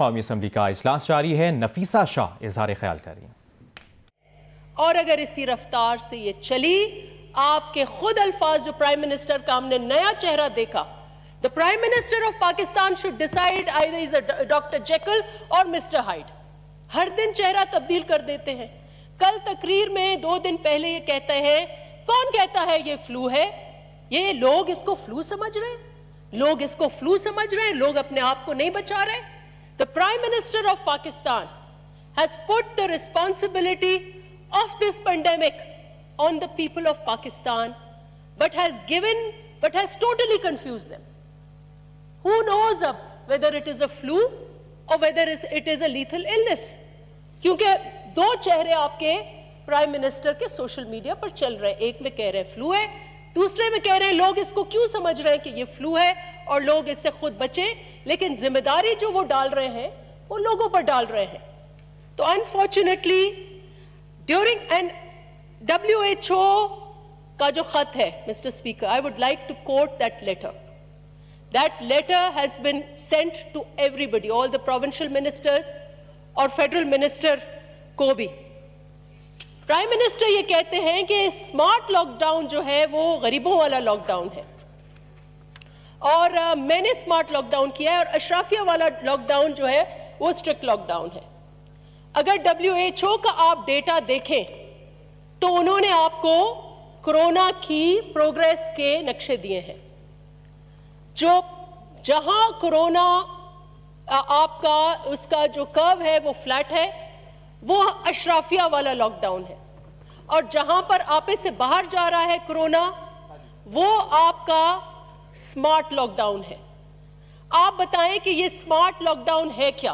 कौमी असम्बली का इजलास जारी है। नफीसा शाह, इजहार ख्याल कर। और अगर इसी रफ्तार से ये चली, आपके खुद अल्फाज जो प्राइम मिनिस्टर का हमने नया चेहरा देखा the prime minister of Pakistan should decide I is doctor Jekyll और मिस्टर हाइड हर दिन चेहरा तब्दील कर देते हैं। कल तकरीर में दो दिन पहले ये कहते हैं, कौन कहता है ये फ्लू है? ये लोग इसको फ्लू समझ रहे हैं। लोग इसको फ्लू समझ रहे हैं। लोग अपने आप को नहीं बचा रहे। The prime minister of Pakistan has put the responsibility of this pandemic on the people of Pakistan, but has given, but has totally confused them. Who knows अब whether it is a flu or whether it is a lethal illness? क्योंकि दो चेहरे आपके prime minister के social media पर चल रहे हैं एक में कह रहे हैं फ्लू है दूसरे में कह रहे हैं, लोग इसको क्यों समझ रहे हैं कि ये फ्लू है और लोग इससे खुद बचे? लेकिन ज़िम्मेदारी जो वो डाल रहे हैं, वो लोगों पर डाल रहे हैं। तो unfortunately during and W H O का जो खत है mister speaker I would like to quote that letter that letter has been sent to everybody all the provincial ministers और फेडरल मिनिस्टर को भी। प्राइम मिनिस्टर ये कहते हैं कि स्मार्ट लॉकडाउन जो है वो गरीबों वाला लॉकडाउन है। और uh, मैंने स्मार्ट लॉकडाउन किया है और अशराफिया वाला लॉकडाउन जो है वो स्ट्रिक्ट लॉकडाउन है। अगर डब्ल्यू का आप डेटा देखें तो उन्होंने आपको कोरोना की प्रोग्रेस के नक्शे दिए हैं। जो जहाँ कोरोना आपका उसका जो कर्व है वो फ्लैट है वो अशराफिया वाला लॉकडाउन है। और जहाँ पर आपे से बाहर जा रहा है कोरोना, वो आपका स्मार्ट लॉकडाउन है। आप बताएँ कि ये स्मार्ट लॉकडाउन है क्या?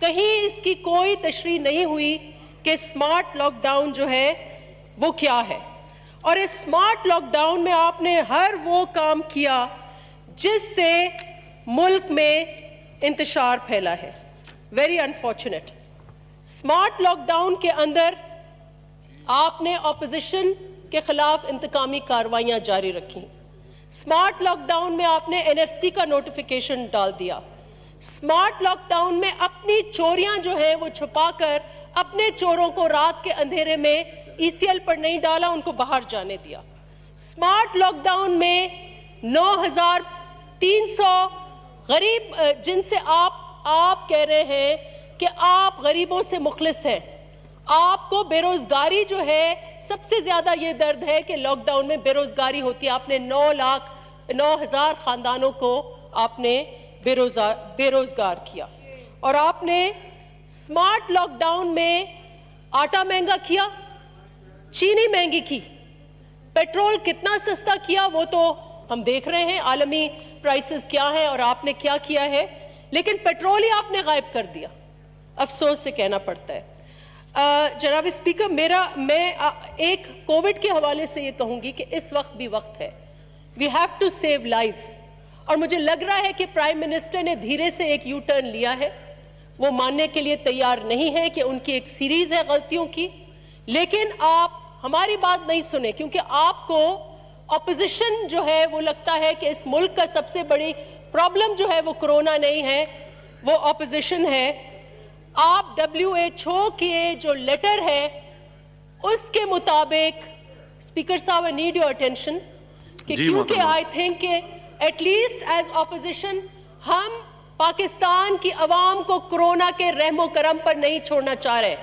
कहीं इसकी कोई तशरी नहीं हुई कि स्मार्ट लॉकडाउन जो है, वो क्या है। और इस स्मार्ट लॉकडाउन में आपने हर वो काम किया जिससे मुल्क में इंतशार फैला है। वेरी अनफॉर्चुनेट स्मार्ट लॉकडाउन के अंदर आपने ऑपोजिशन के खिलाफ इंतकामी कार्रवाइयाँ जारी रखी। स्मार्ट लॉकडाउन में आपने एनएफसी का नोटिफिकेशन डाल दिया। स्मार्ट लॉकडाउन में अपनी चोरियाँ जो है वो छुपाकर अपने चोरों को रात के अंधेरे में ईसीएल पर नहीं डाला उनको बाहर जाने दिया। स्मार्ट लॉकडाउन में 9,300 गरीब जिनसे आप आप कह रहे हैं कि आप गरीबों से मुखलिस हैं। आपको बेरोजगारी जो है सबसे ज़्यादा ये दर्द है कि लॉकडाउन में बेरोजगारी होती है। आपने 9 लाख 9,000 खानदानों को आपने बेरोजगार बेरोजगार किया। और आपने स्मार्ट लॉकडाउन में आटा महँगा किया चीनी महँगी की। पेट्रोल कितना सस्ता किया वो तो हम देख रहे हैं आलमी प्राइसेस क्या है और आपने क्या किया है। लेकिन पेट्रोल ही आपने गायब कर दिया। अफसोस से कहना पड़ता है। जनाब स्पीकर, मेरा, मैं एक कोविड के हवाले से ये कहूँगी कि इस वक्त भी वक्त है। We have to save lives और मुझे लग रहा है कि प्राइम मिनिस्टर ने धीरे से एक यू टर्न लिया है। वो मानने के लिए तैयार नहीं है कि उनकी एक सीरीज़ है गलतियों की। लेकिन आप हमारी बात नहीं सुने, क्योंकि आपको अपोजिशन जो है, वो लगता है कि इस मुल्क का सबसे बड़ी प्रॉब्लम जो है, वो कोरोना नहीं है। वो अपोजिशन है। आप डब्ल्यू एच ओ के जो लेटर है उसके मुताबिक स्पीकर साहब आई नीड योर अटेंशन कि क्योंकि I think at least as opposition हम पाकिस्तान की आवाम को कोरोना के रहमो करम पर नहीं छोड़ना चाह रहे।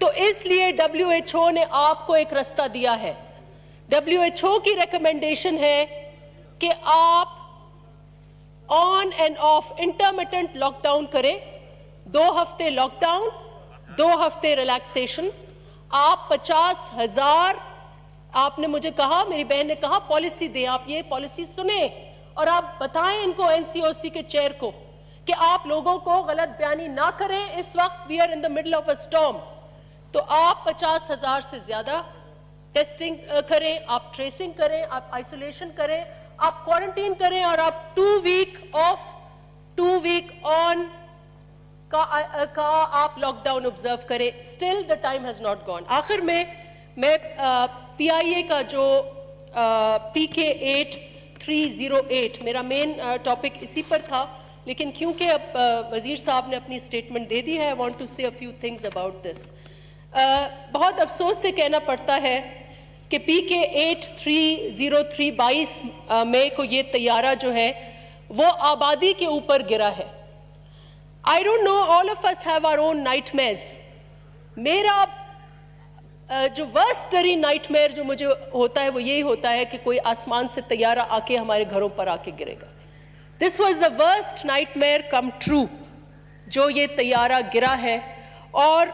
तो इसलिए डब्ल्यू एच ओ ने आपको एक रास्ता दिया है। डब्ल्यू एच ओ की रिकमेंडेशन है कि आप on and off intermittent lockdown करें। दो हफ़्ते लॉकडाउन दो हफ़्ते रिलैक्सेशन आप पचास हज़ार, आपने मुझे कहा, मेरी बहन ने कहा पॉलिसी दें, आप ये पॉलिसी सुने और आप बताएँ इनको एनसीओसी के चेयर को कि आप लोगों को गलत बयानी ना करें। इस वक्त we are in the middle of a storm तो आप पचास हज़ार से ज़्यादा टेस्टिंग करें, आप ट्रेसिंग करें, आप आइसोलेशन करें, आप क्वारंटीन करें और आप two week off two week on का, का आप लॉकडाउन ऑब्ज़र्व करें still the time has not gone आखिर में मैं पीआईए का जो पी के एट 308 मेरा मेन टॉपिक इसी पर था लेकिन क्योंकि अब वज़ीर साहब ने अपनी स्टेटमेंट दे दी है I want to say a few things about this बहुत अफसोस से कहना पड़ता है कि P K eight three zero three बाईस मई को ये तैयारा जो है वो आबादी के ऊपर गिरा है। I don't know all of us have our own nightmares मेरा जो वर्स्ट तरी नाइटमेयर जो मुझे होता है, वो यही होता है कि कोई आसमान से तैयारा आके हमारे घरों पर आके गिरेगा। This was the worst nightmare come true जो ये तैयारा गिरा है। और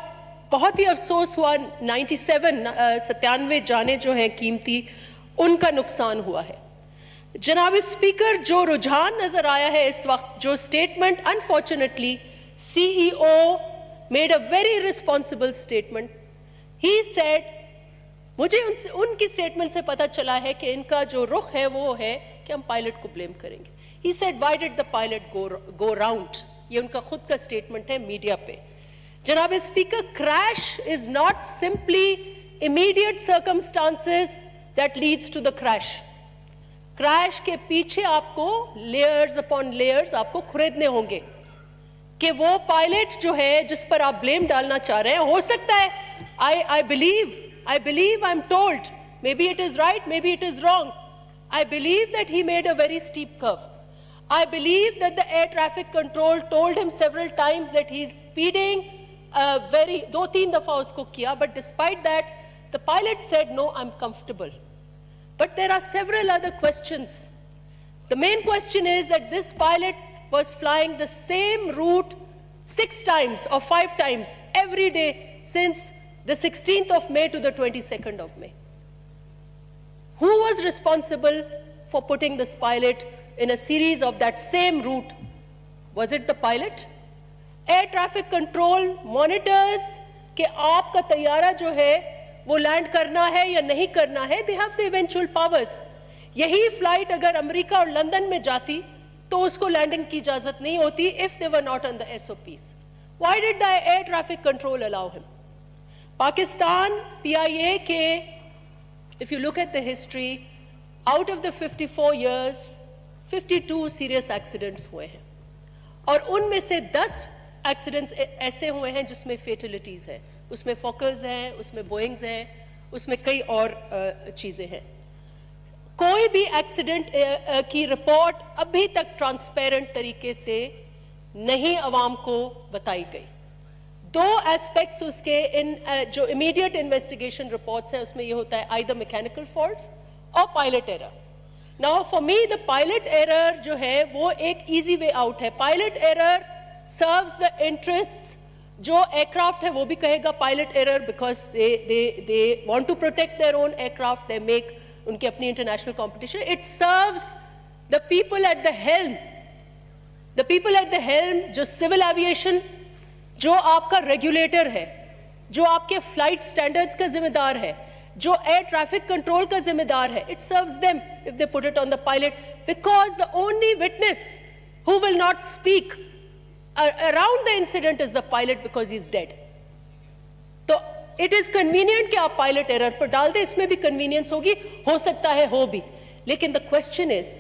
बहुत ही अफसोस हुआ 97 सत्तानवे जाने जो हैं कीमती, उनका नुकसान हुआ है। जनाब स्पीकर जो रुझान नज़र आया है इस वक्त, जो statement unfortunately CEO made a very responsible statement he said मुझे उनसे, उनकी स्टेटमेंट से पता चला है कि इनका जो रुख है, वो है कि हम पायलट को ब्लेम करेंगे. He said why did the pilot go go round ये उनका खुद का स्टेटमेंट है मीडिया पे। जनाब speaker crash is not simply immediate circumstances that leads to the crash crash के पीछे आपको लेयर्स अपॉन लेयर्स आपको खरीदने होंगे कि वो पायलट जो है जिस पर आप ब्लेम डालना चाह रहे हैं हो सकता है I I believe I believe I am told maybe it is right maybe it is wrong I believe that he made a very steep curve I believe that the air traffic control told him several times that he's speeding uh, very, दो तीन दफ़ा उसको किया, but despite that, the pilot said, no, I'm comfortable. But there are several other questions. The main question is that this pilot was flying the same route six times or five times every day since the 16th of May to the 22nd of May. Who was responsible for putting this pilot in a series of that same route. Was it the pilot? Air traffic control monitors कि आपका तैयारा जो है वो land करना है या नहीं करना है they have the eventual powers यही फ़्लाइट अगर अमेरिका और लंदन में जाती तो उसको लैंडिंग की इजाज़त नहीं होती if they were not on the SOPs why did the air traffic control allow him Pakistan PIA के if you look at the history, out of the 54 years 52 serious accidents हुए हैं. और उनमें से 10 एक्सीडेंट्स ऐसे हुए हैं जिसमें फेटिलिटीज हैं. उसमें फोकर्स हैं, उसमें बोइंग्स हैं, उसमें कई और चीज़ें हैं। कोई भी एक्सीडेंट की रिपोर्ट अभी तक ट्रांसपेरेंट तरीके से नहीं आवाम को बताई गई। दो एस्पेक्ट्स उसके इन जो इमीडिएट इन्वेस्टिगेशन रिपोर्ट्स हैं, उसमें ये होता है आई द मैकेनिकल फॉल्ट्स और pilot error now for me the pilot error जो है, वो एक इजी वे आउट है। Pilot error serves the interest जो एयरक्राफ्ट है वो भी कहेगा pilot error because they they they want to protect their own aircraft they make उनकी अपनी international competition it serves the people at the helm the people at the helm जो civil aviation जो आपका regulator है, जो आपके flight standards का जिम्मेदार है, जो एयर ट्रैफ़िक कंट्रोल का जिम्मेदार है it serves them if they put it on the pilot because the only witness who will not speak around the incident is the pilot because is dead तो it is convenient कि आप pilot error पर डाल दें, इसमें भी convenience होगी, हो सकता है, हो भी। लेकिन the question is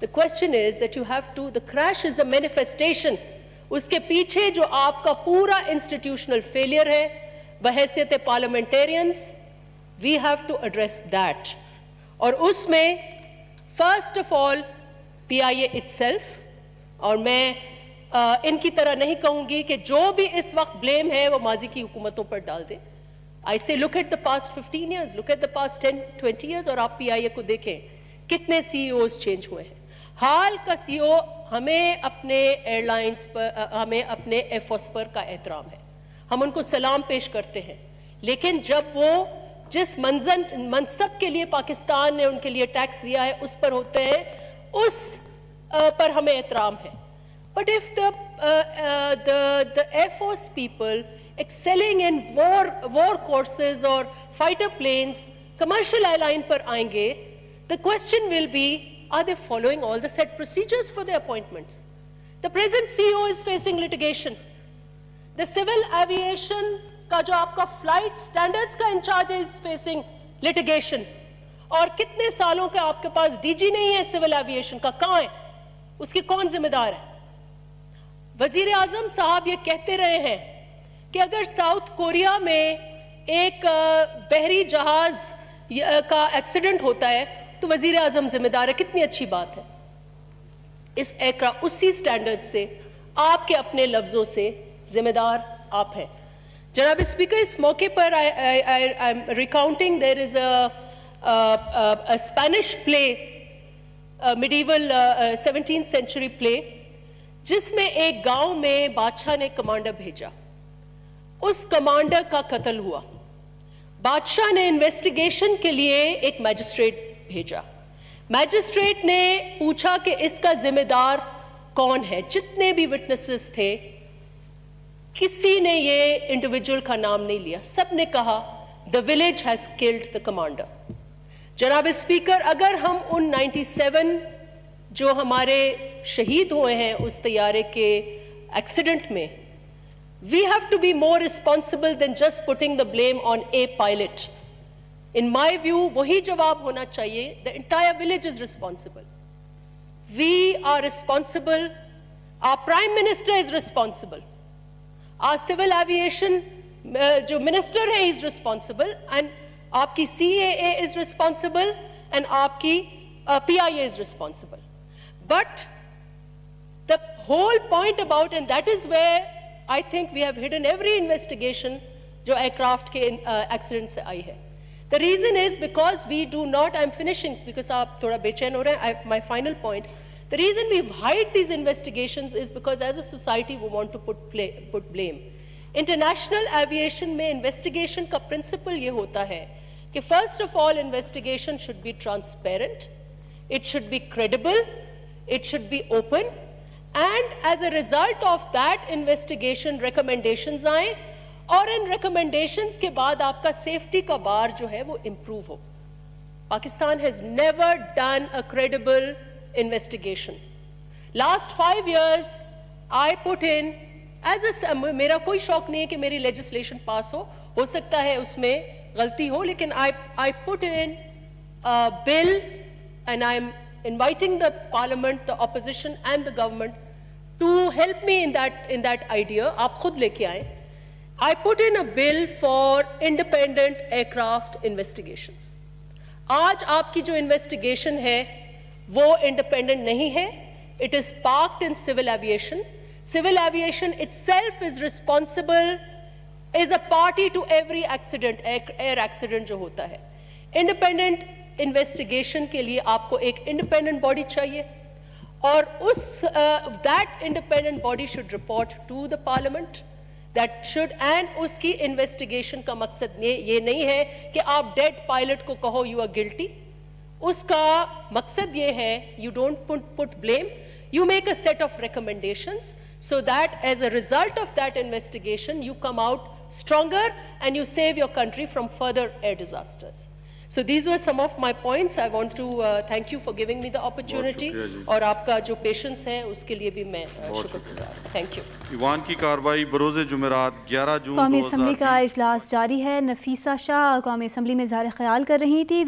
the question is that you have to the crash is a manifestation उसके पीछे जो आपका पूरा इंस्टीट्यूशनल फेलियर है, बहसियत parliamentarians we have to address that और उसमें first of all P I A itself और मैं आ, इनकी तरह नहीं कहूँगी कि जो भी इस वक्त ब्लेम है वो माजी की हुकूमतों पर डाल दे। I say look at the past 15 years look at the past 10 20 years और आप पीआईए को देखें कितने सीईओज चेंज हुए हैं। हाल का सीईओ हमें अपने एयरलाइंस पर हमें अपने एयरफोर्स पर का एहतराम है। हम उनको सलाम पेश करते हैं। लेकिन जब वो जिस मंजन मनसब के लिए पाकिस्तान ने उनके लिए टैक्स दिया है उस पर होते हैं उस पर हमें एहतराम है। but if the air force people excelling in war war courses और फाइटर प्लेन्स कमर्शियल एयरलाइन पर आएंगे the question will be are they following all the set procedures for the appointments the present CEO is facing litigation the civil aviation का जो आपका flight standards का in charge है is facing litigation और कितने सालों के आपके पास डीजी नहीं है सिविल एविएशन का कहां है उसकी कौन जिम्मेदार है वज़ीर आज़म साहब ये कहते रहे हैं कि अगर साउथ कोरिया में एक बहरी जहाज़ का एक्सीडेंट होता है तो वज़ीर आज़म जिम्मेदार है। कितनी अच्छी बात है। इस एकरा उसी स्टैंडर्ड से, आपके अपने लफ्ज़ों से जिम्मेदार आप हैं। जनाब स्पीकर इस मौके पर I am recounting there is a Spanish play medieval seventeen century play जिसमें एक गाँव में बादशाह ने कमांडर भेजा। उस कमांडर का कत्ल हुआ। बादशाह ने इन्वेस्टिगेशन के लिए एक मैजिस्ट्रेट भेजा। मैजिस्ट्रेट ने पूछा कि इसका जिम्मेदार कौन है? जितने भी विटनेसेस थे, किसी ने ये इंडिविजुअल का नाम नहीं लिया। सबने कहा the village has killed the commander जनाब स्पीकर अगर हम उन 97 जो हमारे शहीद हुए हैं उस तैयारे के एक्सीडेंट में we have to be more responsible than just putting the blame on a pilot in my view वही जवाब होना चाहिए the entire village is responsible we are responsible our prime minister is responsible our civil aviation जो minister है is responsible and आपकी A is responsible and आपकी P I A is Responsible but the whole point about and that is way I think we have hidden every investigation जो aircraft के accident uh, से आई है The reason is because we do not, I'm finishing because aap thoda bechain ho rahe my final point. The reason we hide these investigations is because as a society we want to put, play, put blame. International aviation में investigation का principle ये होता है कि first of all investigation should be transparent, it should be credible, it should be open, and as a result of that investigation recommendations आए और इन recommendations के बाद आपका सेफ्टी का बार जो है वो इंप्रूव हो Pakistan has never done a credible investigation last five years I put in as a मेरा कोई शौक नहीं है कि मेरी लेजिस्लेशन पास हो। हो सकता है उसमें गलती हो लेकिन I I put in bill and I am inviting the parliament, the opposition and the government to help me in that, in that idea. आप खुद लेके आए I put in a bill for independent aircraft investigations. आज आपकी जो investigation है वो independent नहीं है it is parked in civil aviation civil aviation itself is responsible is a party to every accident air accident जो होता है इंडिपेंडेंट investigation के लिए आपको एक इंडिपेंडेंट बॉडी चाहिए और उस that independent body should report to the parliament that should end उसकी इन्वेस्टिगेशन का मकसद ये नहीं है कि आप डेड पायलट को कहो यू आर गिल्टी उसका मकसद ये है you don't put put blame you make a set of recommendation so that as a result of that investigation you come out stronger and you save your country from further air disasters So these were some of my points I want to thank you for giving me the opportunity और आपका जो patience है उसके लिए भी मैं शुक्रगुजार thank you Ivan की कार्रवाई बरोज जुमेरात 11 जून कौमी असम्बली का अजलास जारी है। नफीसा शाह कौमी असम्बली में इजहार ख्याल कर रही थी।